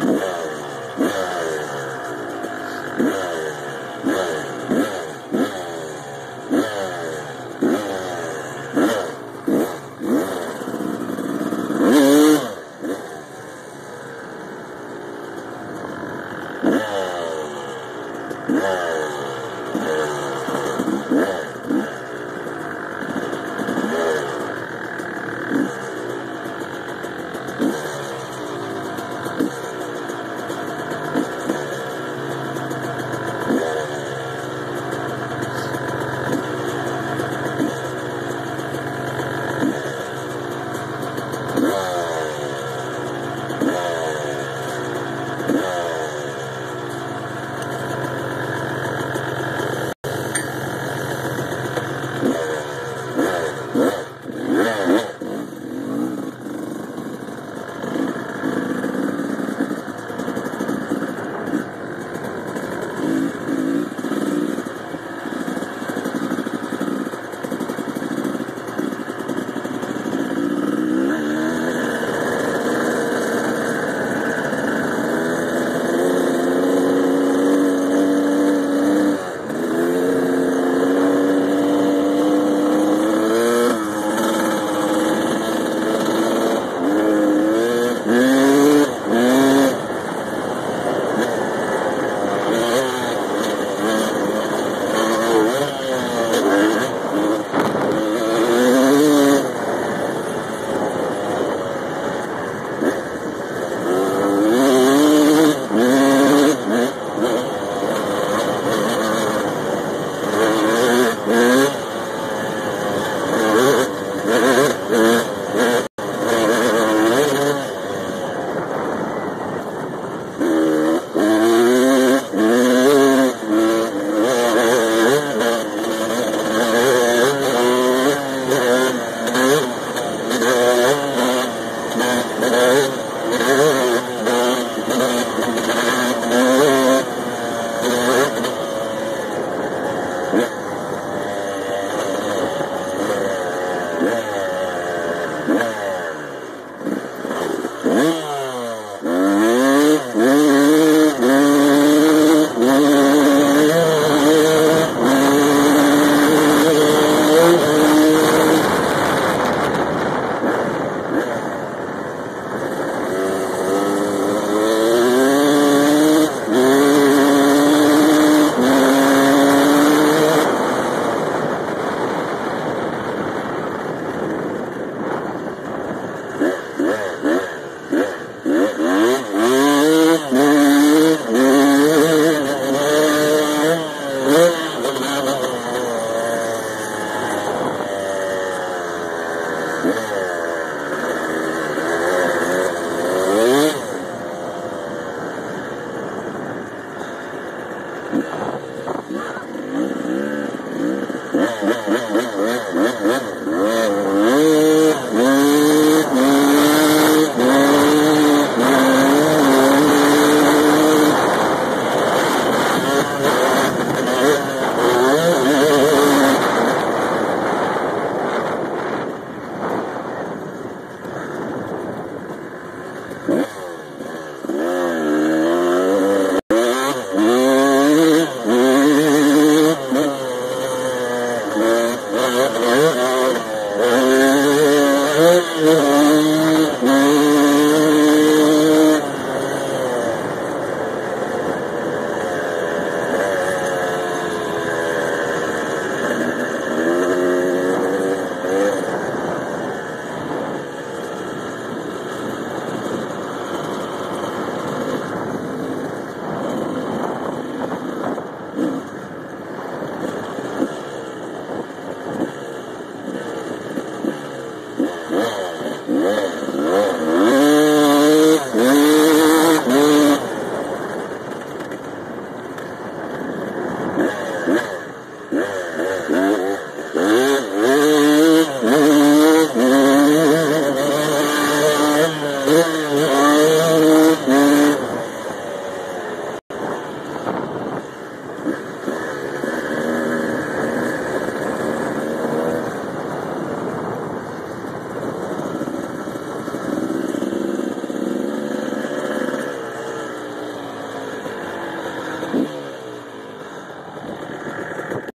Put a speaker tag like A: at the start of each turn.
A: Yeah. Grrrr.